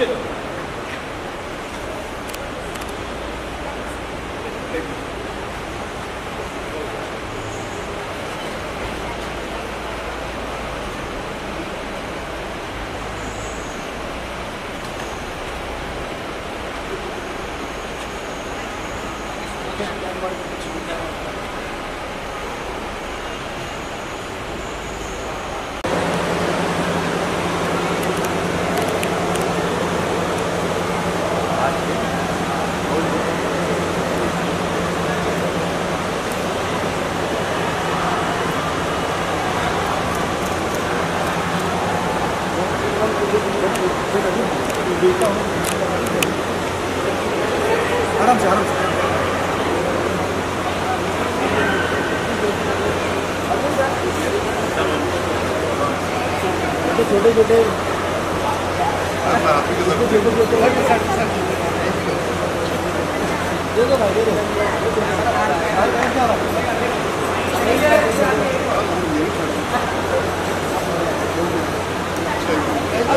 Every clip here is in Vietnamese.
it. आराम से आराम से छोटे छोटे दे दो भाई दे दो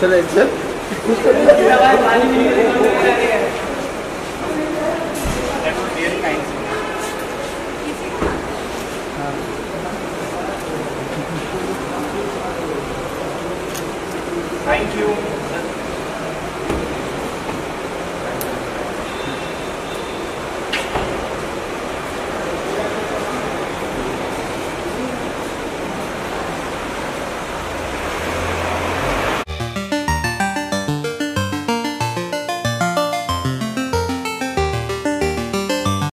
Şöyle güzel.